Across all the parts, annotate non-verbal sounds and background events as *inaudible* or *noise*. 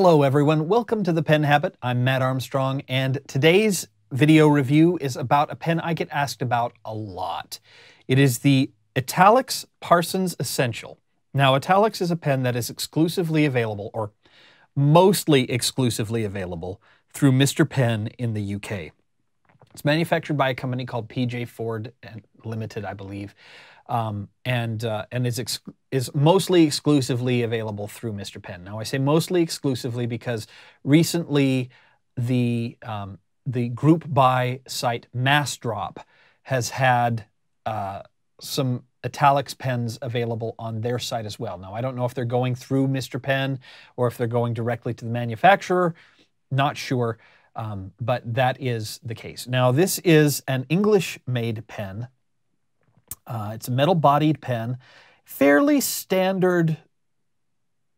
Hello everyone, welcome to The Pen Habit. I'm Matt Armstrong and today's video review is about a pen I get asked about a lot. It is the Italix Parson's Essential. Now Italix is a pen that is exclusively available or mostly exclusively available through Mr. Pen in the UK. It's manufactured by a company called PJ Ford Limited, I believe um, and uh, and is is mostly exclusively available through Mr. Pen. Now I say mostly exclusively because recently the um, the group buy site Massdrop has had uh, some Italix pens available on their site as well. Now I don't know if they're going through Mr. Pen or if they're going directly to the manufacturer. Not sure. Um, but that is the case. Now, this is an English made pen uh, it's a metal bodied pen, fairly standard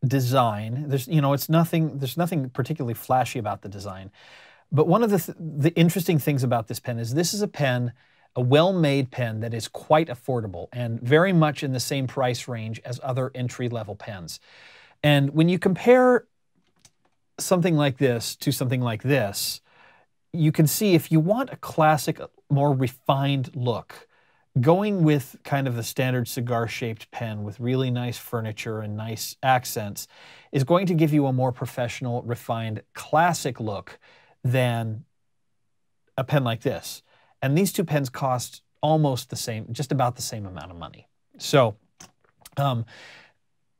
design. There's, you know, it's nothing, there's nothing particularly flashy about the design. But one of the, th the interesting things about this pen is this is a pen, a well-made pen that is quite affordable and very much in the same price range as other entry-level pens. And when you compare something like this to something like this, you can see if you want a classic, more refined look, going with kind of the standard cigar shaped pen with really nice furniture and nice accents is going to give you a more professional, refined, classic look than a pen like this. And these two pens cost almost the same, just about the same amount of money. So, um,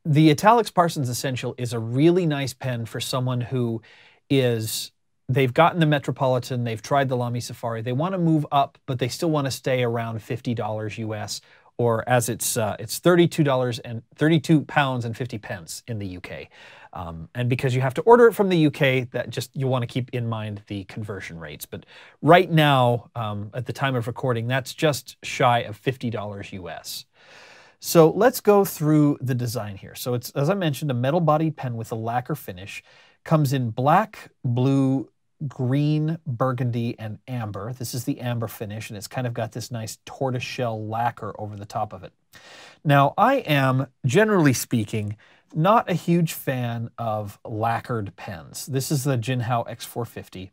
the Italix Parson's Essential is a really nice pen for someone who is they've gotten the Metropolitan, they've tried the Lamy Safari, they want to move up, but they still want to stay around $50 US, or as it's uh, it's $32 and 32 pounds and 50 pence in the UK. Um, and because you have to order it from the UK, that just you want to keep in mind the conversion rates. But right now, um, at the time of recording, that's just shy of $50 US. So let's go through the design here. So it's, as I mentioned, a metal bodied pen with a lacquer finish. Comes in black, blue, green, burgundy, and amber. This is the amber finish, and it's kind of got this nice tortoiseshell lacquer over the top of it. Now, I am, generally speaking, not a huge fan of lacquered pens. This is the Jinhao X450,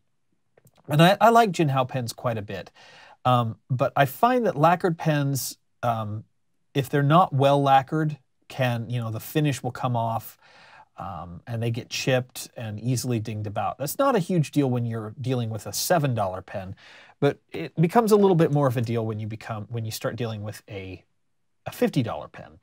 and I, I like Jinhao pens quite a bit. Um, but I find that lacquered pens, um, if they're not well lacquered, can, you know, the finish will come off um, and they get chipped and easily dinged about. That's not a huge deal when you're dealing with a $7 pen, but it becomes a little bit more of a deal when you become when you start dealing with a, a $50 pen.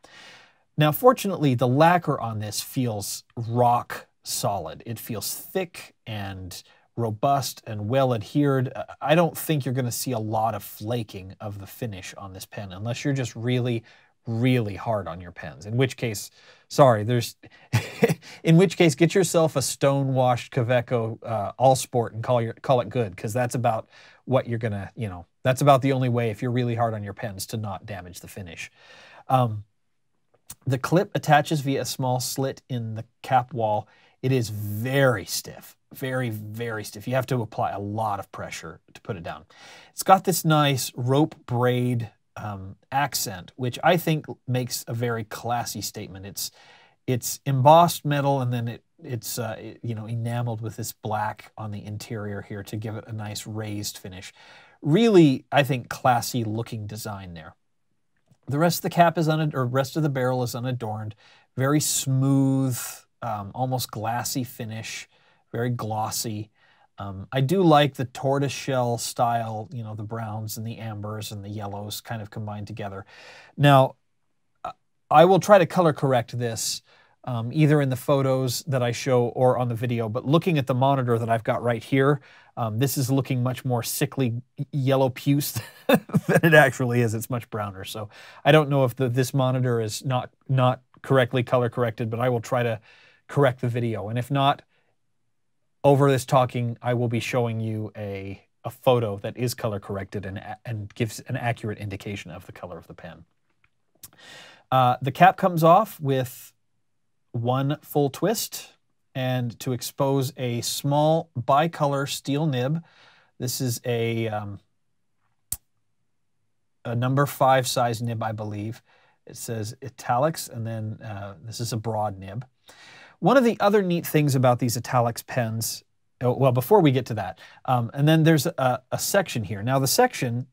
Now, fortunately, the lacquer on this feels rock solid. It feels thick and robust and well adhered. I don't think you're going to see a lot of flaking of the finish on this pen unless you're just really, really hard on your pens, in which case, sorry, there's, *laughs* in which case, get yourself a stone-washed Kaweco uh, All Sport and call, your, call it good, because that's about what you're gonna, you know, that's about the only way if you're really hard on your pens to not damage the finish. Um, the clip attaches via a small slit in the cap wall. It is very stiff, very, very stiff. You have to apply a lot of pressure to put it down. It's got this nice rope braid um, accent, which I think makes a very classy statement. It's it's embossed metal, and then it it's uh, it, you know enameled with this black on the interior here to give it a nice raised finish. Really, I think classy looking design there. The rest of the cap is unad- or rest of the barrel is unadorned. Very smooth, um, almost glassy finish. Very glossy. Um, I do like the tortoiseshell style, you know, the browns and the ambers and the yellows kind of combined together. Now, I will try to color correct this um, either in the photos that I show or on the video, but looking at the monitor that I've got right here, um, this is looking much more sickly yellow puce *laughs* than it actually is. It's much browner. So I don't know if the, this monitor is not, not correctly color corrected, but I will try to correct the video. And if not, over this talking, I will be showing you a, a photo that is color corrected and, and gives an accurate indication of the color of the pen. Uh, the cap comes off with one full twist and to expose a small bicolor steel nib. This is a, um, a number five size nib, I believe. It says Italix, and then uh, this is a broad nib. One of the other neat things about these Italix pens, oh, well, before we get to that, um, and then there's a, a, section here. Now the section,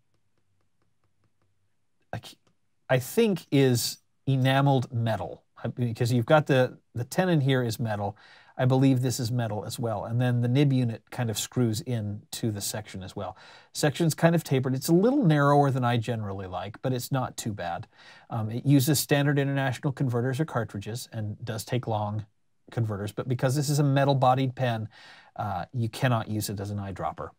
I think, is enameled metal because you've got the, the tenon here is metal. I believe this is metal as well. And then the nib unit kind of screws in to the section as well. Section's kind of tapered. It's a little narrower than I generally like, but it's not too bad. Um, it uses standard international converters or cartridges and does take long converters, but because this is a metal-bodied pen, uh, you cannot use it as an eyedropper.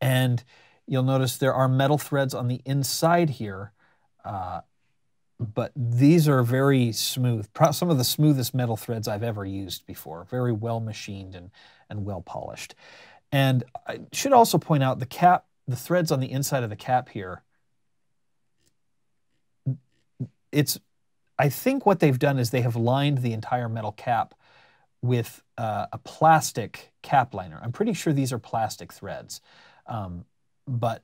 And you'll notice there are metal threads on the inside here, uh, but these are very smooth. Some of the smoothest metal threads I've ever used before. Very well machined and, and well polished. And I should also point out the cap, the threads on the inside of the cap here, it's, I think what they've done is they have lined the entire metal cap with uh, a plastic cap liner. I'm pretty sure these are plastic threads, um, but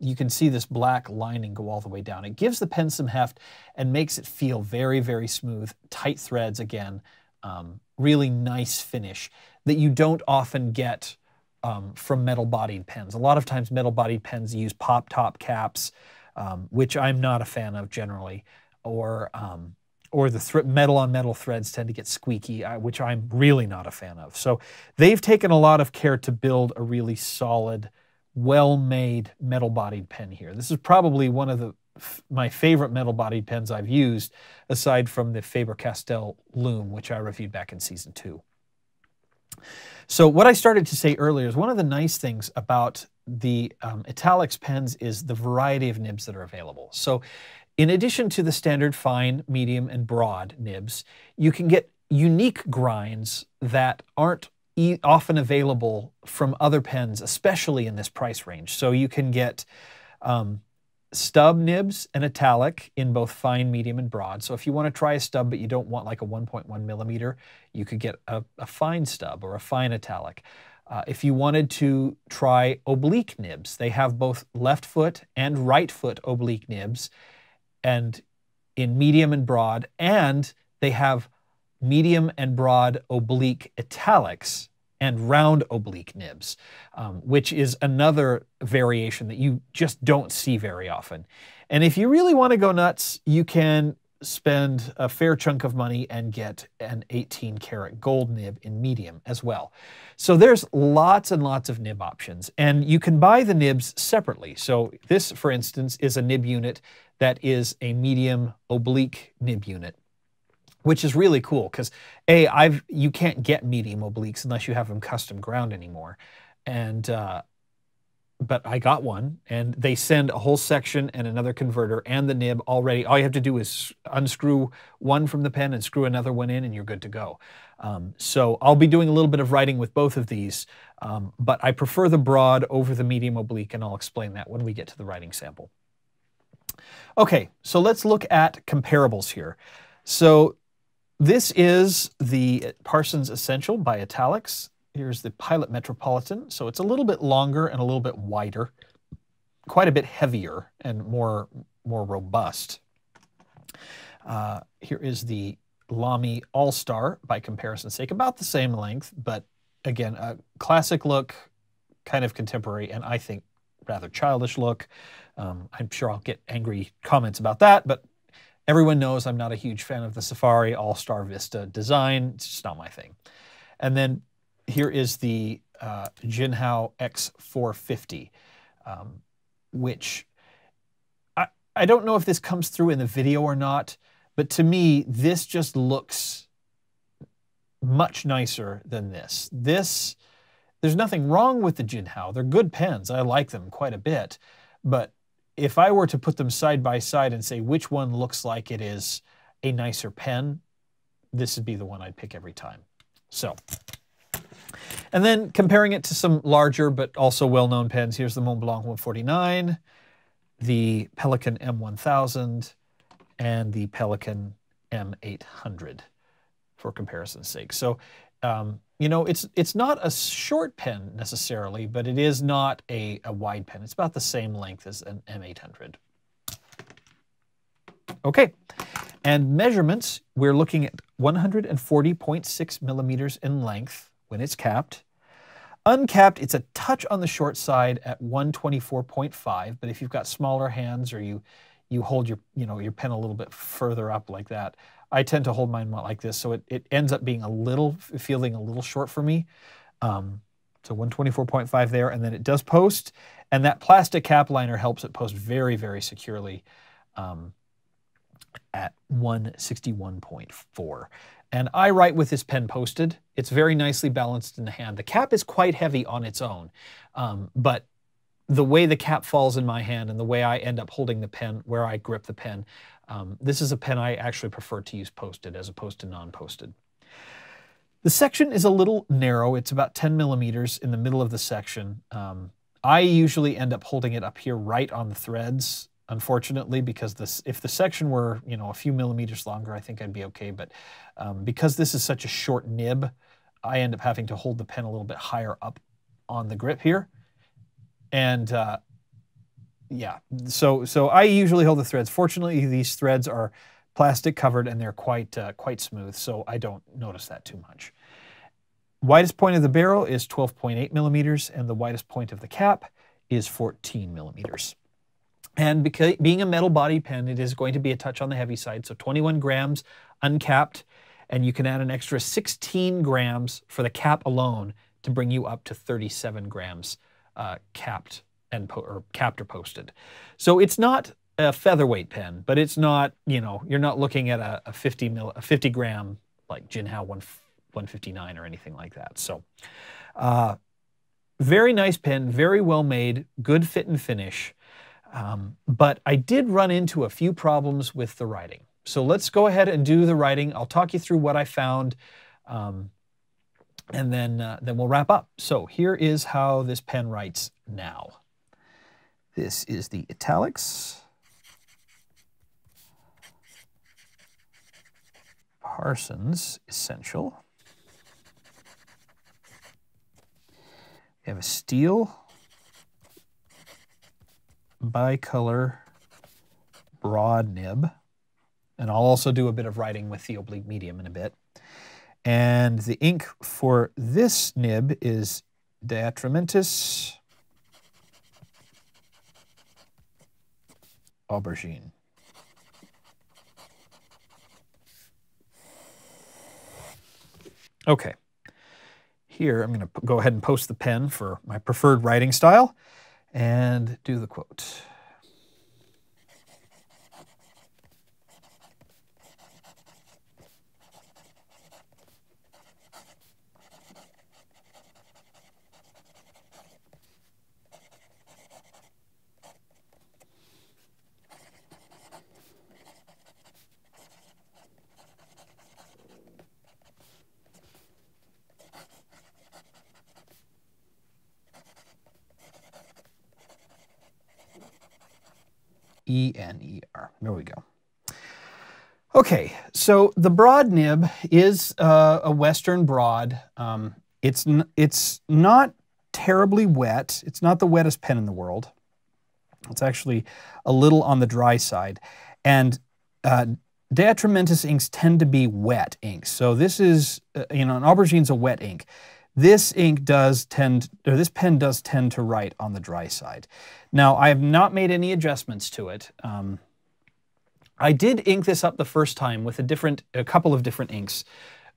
you can see this black lining go all the way down. It gives the pen some heft and makes it feel very, very smooth. Tight threads again, um, really nice finish that you don't often get um, from metal-bodied pens. A lot of times metal-bodied pens use pop-top caps, um, which I'm not a fan of generally, or um, or the metal on metal threads tend to get squeaky, uh, which I'm really not a fan of. So they've taken a lot of care to build a really solid well-made metal-bodied pen here. This is probably one of the my favorite metal-bodied pens I've used, aside from the Faber-Castell Loom, which I reviewed back in season two. So what I started to say earlier is one of the nice things about the um, Italix pens is the variety of nibs that are available. So in addition to the standard fine, medium, and broad nibs, you can get unique grinds that aren't e often available from other pens, especially in this price range. So you can get um, stub nibs and italic in both fine, medium, and broad. So if you want to try a stub but you don't want like a 1.1 millimeter, you could get a, a, fine stub or a fine italic. Uh, if you wanted to try oblique nibs, they have both left foot and right foot oblique nibs and in medium and broad, and they have medium and broad oblique italics and round oblique nibs, um, which is another variation that you just don't see very often. And if you really want to go nuts, you can spend a fair chunk of money and get an 18 karat gold nib in medium as well. So there's lots and lots of nib options and you can buy the nibs separately. So this, for instance, is a nib unit that is a medium oblique nib unit which is really cool because a I've you can't get medium obliques unless you have them custom ground anymore, and uh, but I got one, and they send a whole section and another converter and the nib already. All you have to do is unscrew one from the pen and screw another one in, and you're good to go. Um, so I'll be doing a little bit of writing with both of these, um, but I prefer the broad over the medium oblique, and I'll explain that when we get to the writing sample. Okay, so let's look at comparables here. So this is the Parson's Essential by Italix. Here's the Pilot Metropolitan. So it's a little bit longer and a little bit wider, quite a bit heavier and more, more robust. Uh, here is the Lamy All-Star by comparison's sake, about the same length, but again, a classic look, kind of contemporary, and I think rather childish look. Um, I'm sure I'll get angry comments about that, but Everyone knows I'm not a huge fan of the Safari All-Star Vista design. It's just not my thing. And then here is the uh, Jinhao X450, um, which I, I don't know if this comes through in the video or not, but to me, this just looks much nicer than this. This, there's nothing wrong with the Jinhao. They're good pens. I like them quite a bit. But if I were to put them side by side and say which one looks like it is a nicer pen, this would be the one I'd pick every time. So, and then comparing it to some larger but also well-known pens, here's the Montblanc 149, the Pelikan M1000, and the Pelikan M800 for comparison's sake. So um, you know, it's it's not a short pen necessarily, but it is not a, a wide pen. It's about the same length as an M800. Okay, and measurements, we're looking at 140.6 millimeters in length when it's capped. Uncapped, it's a touch on the short side at 124.5, but if you've got smaller hands or you you hold your you know your pen a little bit further up like that, I tend to hold mine like this, so it, it ends up being a little feeling a little short for me. Um, so 124.5 there, and then it does post, and that plastic cap liner helps it post very very securely um, at 161.4. And I write with this pen posted. It's very nicely balanced in the hand. The cap is quite heavy on its own, um, but the way the cap falls in my hand and the way I end up holding the pen, where I grip the pen, um, this is a pen I actually prefer to use posted as opposed to non-posted. The section is a little narrow. It's about 10 millimeters in the middle of the section. Um, I usually end up holding it up here right on the threads unfortunately, because this if the section were you know a few millimeters longer, I think I'd be okay. But um, because this is such a short nib, I end up having to hold the pen a little bit higher up on the grip here, and uh, yeah, so so I usually hold the threads. Fortunately, these threads are plastic covered and they're quite uh, quite smooth, so I don't notice that too much. Widest point of the barrel is 12.8 millimeters, and the widest point of the cap is 14 millimeters. And because being a metal body pen, it is going to be a touch on the heavy side. So 21 grams uncapped, and you can add an extra 16 grams for the cap alone to bring you up to 37 grams uh, capped and or capped or posted. So it's not a featherweight pen, but it's not, you know, you're not looking at a, a 50 mil, a 50 gram like Jinhao 1, 159 or anything like that. So uh, very nice pen, very well made, good fit and finish. Um, but I did run into a few problems with the writing. So let's go ahead and do the writing. I'll talk you through what I found, um, and then, uh, then we'll wrap up. So here is how this pen writes now. This is the Italix. Parson's Essential. We have a steel bicolor broad nib. And I'll also do a bit of writing with the oblique medium in a bit. And the ink for this nib is De Atramentis Aubergine. Okay, here I'm going to go ahead and post the pen for my preferred writing style and do the quote. E-N-E-R. There we go. Okay, so the broad nib is uh, a Western broad. Um, it's, it's not terribly wet. It's not the wettest pen in the world. It's actually a little on the dry side. And uh, De Atramentis inks tend to be wet inks. So this is, uh, you know, an aubergine's a wet ink. This ink does tend, or this pen does tend to write on the dry side. Now, I have not made any adjustments to it. Um, I did ink this up the first time with a different, a couple of different inks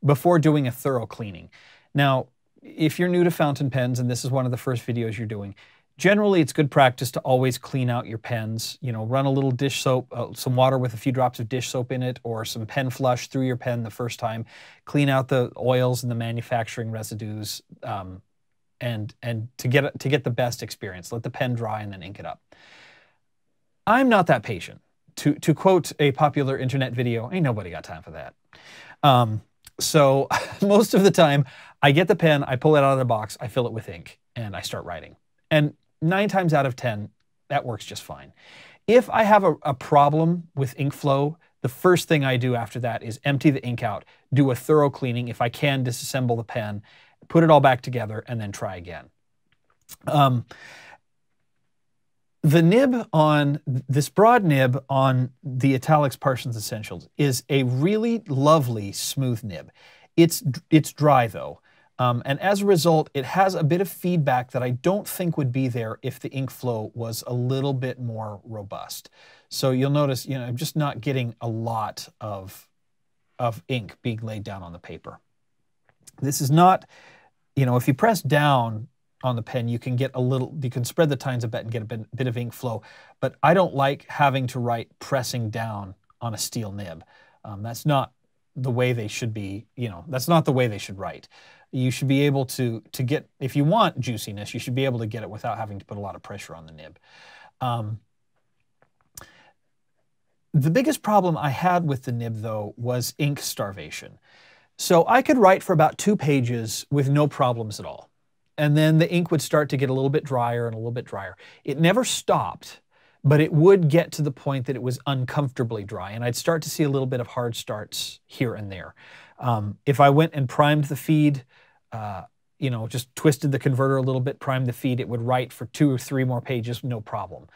before doing a thorough cleaning. Now, if you're new to fountain pens and this is one of the first videos you're doing, Generally, it's good practice to always clean out your pens. You know, run a little dish soap, uh, some water with a few drops of dish soap in it, or some pen flush through your pen the first time. Clean out the oils and the manufacturing residues, um, and and to get to get the best experience. Let the pen dry and then ink it up. I'm not that patient. To to quote a popular internet video, ain't nobody got time for that. Um, so *laughs* most of the time, I get the pen, I pull it out of the box, I fill it with ink, and I start writing. And nine times out of 10, that works just fine. If I have a, a problem with ink flow, the first thing I do after that is empty the ink out, do a thorough cleaning. If I can, disassemble the pen, put it all back together, and then try again. Um, the nib on this broad nib on the Italix Parson's Essentials is a really lovely smooth nib. It's it's dry though. Um, and as a result, it has a bit of feedback that I don't think would be there if the ink flow was a little bit more robust. So you'll notice, you know, I'm just not getting a lot of, of ink being laid down on the paper. This is not, you know, if you press down on the pen, you can get a little, you can spread the tines a bit and get a bit, bit of ink flow. But I don't like having to write pressing down on a steel nib. Um, that's not the way they should be, you know, that's not the way they should write. You should be able to to get if you want juiciness you should be able to get it without having to put a lot of pressure on the nib. Um, the biggest problem i had with the nib though was ink starvation. So i could write for about two pages with no problems at all. And then the ink would start to get a little bit drier and a little bit drier. It never stopped but it would get to the point that it was uncomfortably dry and i'd start to see a little bit of hard starts here and there um, if I went and primed the feed, uh, you know, just twisted the converter a little bit, primed the feed, it would write for two or three more pages, no problem.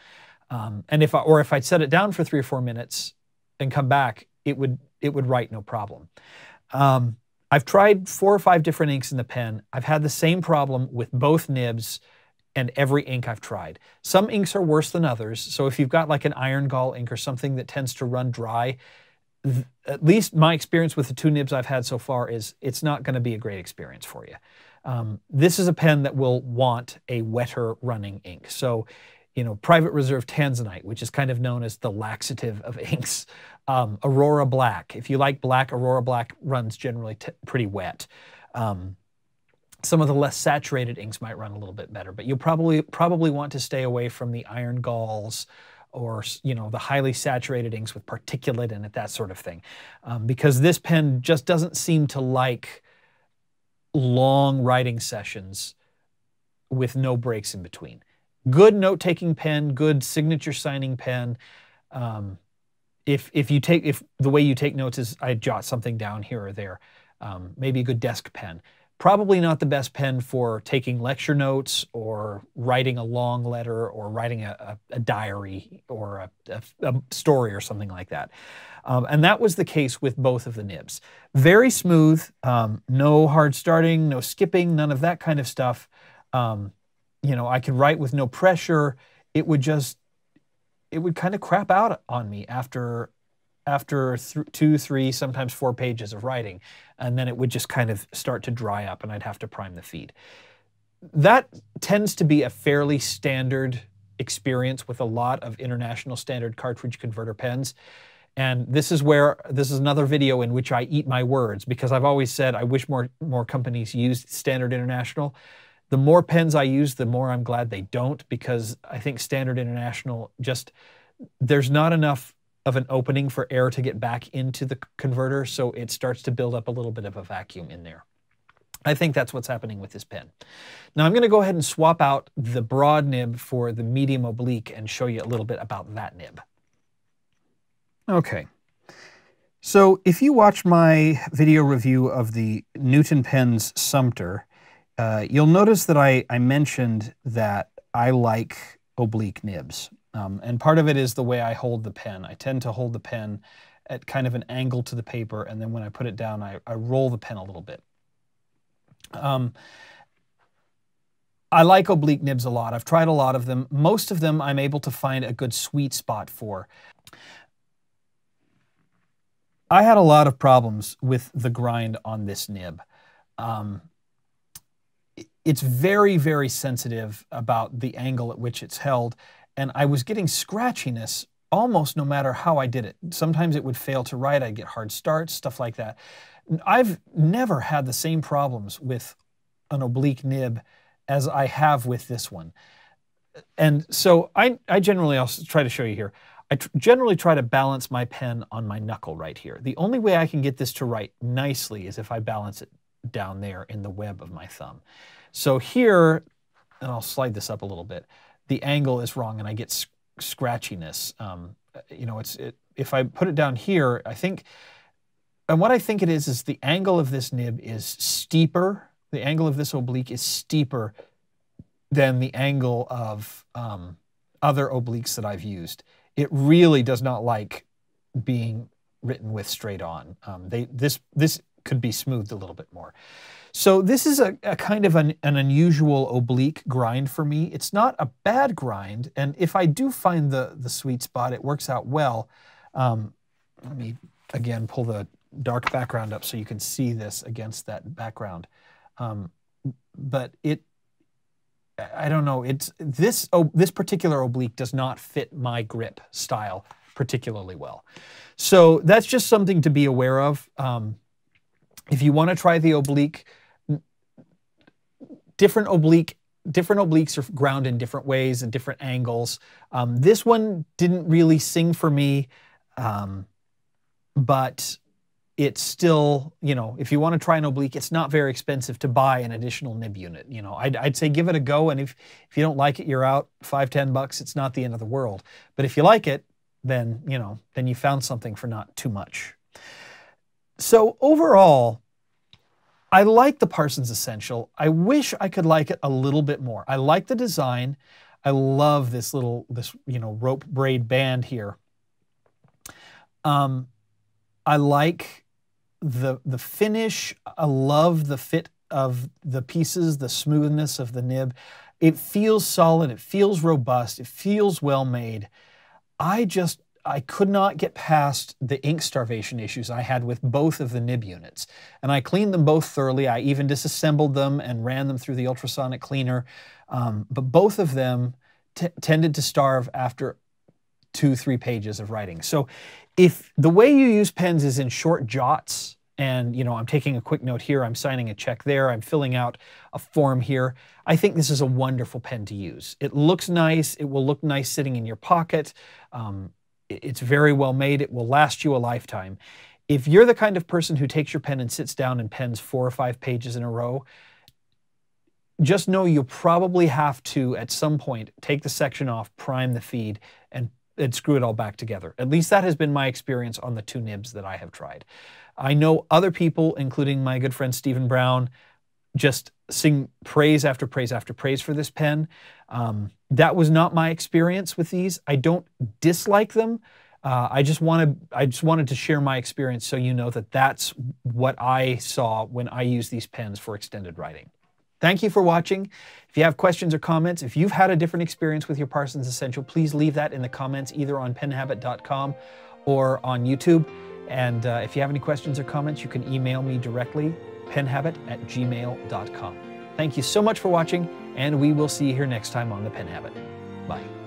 Um, and if I, or if I'd set it down for three or four minutes and come back, it would it would write no problem. Um, I've tried four or five different inks in the pen. I've had the same problem with both nibs and every ink I've tried. Some inks are worse than others. So if you've got like an iron gall ink or something that tends to run dry, at least my experience with the two nibs I've had so far is it's not going to be a great experience for you. Um, this is a pen that will want a wetter running ink. So, you know, Private Reserve Tanzanite, which is kind of known as the laxative of *laughs* inks. Um, Aurora Black. If you like black, Aurora Black runs generally pretty wet. Um, some of the less saturated inks might run a little bit better, but you'll probably probably want to stay away from the iron galls, or you know the highly saturated inks with particulate in it, that sort of thing, um, because this pen just doesn't seem to like long writing sessions with no breaks in between. Good note-taking pen, good signature signing pen. Um, if if you take if the way you take notes is I jot something down here or there, um, maybe a good desk pen. Probably not the best pen for taking lecture notes or writing a long letter or writing a, a, a diary or a, a, story or something like that. Um, and that was the case with both of the nibs. Very smooth, um, no hard starting, no skipping, none of that kind of stuff. Um, you know, I could write with no pressure. It would just, it would kind of crap out on me after after th two, three, sometimes four pages of writing, and then it would just kind of start to dry up and I'd have to prime the feed. That tends to be a fairly standard experience with a lot of international standard cartridge converter pens. And this is where this is another video in which I eat my words because I've always said I wish more more companies used standard international. The more pens I use, the more I'm glad they don't because I think standard international just there's not enough of an opening for air to get back into the converter, so it starts to build up a little bit of a vacuum in there. I think that's what's happening with this pen. Now I'm going to go ahead and swap out the broad nib for the medium oblique and show you a little bit about that nib. Okay, so if you watch my video review of the Newton Pens Sumter, uh, you'll notice that I, I mentioned that I like oblique nibs. Um, and part of it is the way I hold the pen. I tend to hold the pen at kind of an angle to the paper, and then when I put it down, I, I roll the pen a little bit. Um, I like oblique nibs a lot. I've tried a lot of them. Most of them I'm able to find a good sweet spot for. I had a lot of problems with the grind on this nib. Um, it's very, very sensitive about the angle at which it's held and I was getting scratchiness almost no matter how I did it. Sometimes it would fail to write, I'd get hard starts, stuff like that. I've never had the same problems with an oblique nib as I have with this one. And so I, I generally, I'll try to show you here. I generally try to balance my pen on my knuckle right here. The only way I can get this to write nicely is if I balance it down there in the web of my thumb. So here, and I'll slide this up a little bit the angle is wrong and I get sc scratchiness. Um, you know, it's it, if I put it down here, I think, and what I think it is is the angle of this nib is steeper. The angle of this oblique is steeper than the angle of um, other obliques that I've used. It really does not like being written with straight on. Um, they this this could be smoothed a little bit more. So this is a, a kind of an, an, unusual oblique grind for me. It's not a bad grind, and if I do find the, the sweet spot, it works out well. Um, let me again pull the dark background up so you can see this against that background. Um, but it, I don't know, it's this, oh, this particular oblique does not fit my grip style particularly well. So that's just something to be aware of. Um, if you want to try the oblique, different oblique different obliques are ground in different ways and different angles. Um, this one didn't really sing for me, um, but it's still, you know, if you want to try an oblique, it's not very expensive to buy an additional nib unit. You know, I'd, I'd say give it a go, and if if you don't like it, you're out five ten bucks. It's not the end of the world. But if you like it, then you know, then you found something for not too much. So overall, I like the Parson's Essential. I wish I could like it a little bit more. I like the design. I love this little, this, you know, rope braid band here. Um, I like the, the finish. I love the fit of the pieces, the smoothness of the nib. It feels solid. It feels robust. It feels well made. I just I could not get past the ink starvation issues I had with both of the nib units. And I cleaned them both thoroughly. I even disassembled them and ran them through the ultrasonic cleaner. Um, but both of them tended to starve after two, three pages of writing. So if the way you use pens is in short jots, and you know i'm taking a quick note here i'm signing a check there i'm filling out a form here i think this is a wonderful pen to use it looks nice it will look nice sitting in your pocket um, it's very well made. It will last you a lifetime. If you're the kind of person who takes your pen and sits down and pens four or five pages in a row, just know you'll probably have to, at some point, take the section off, prime the feed, and, and screw it all back together. At least that has been my experience on the two nibs that I have tried. I know other people, including my good friend Stephen Brown, just sing praise after praise after praise for this pen. Um, that was not my experience with these. I don't dislike them. Uh, I just wanted I just wanted to share my experience so you know that that's what I saw when I use these pens for extended writing. Thank you for watching. If you have questions or comments, if you've had a different experience with your Parson's Essential, please leave that in the comments either on penhabit.com or on YouTube. And uh, if you have any questions or comments, you can email me directly penhabit at gmail.com. Thank you so much for watching, and we will see you here next time on The Pen Habit. Bye.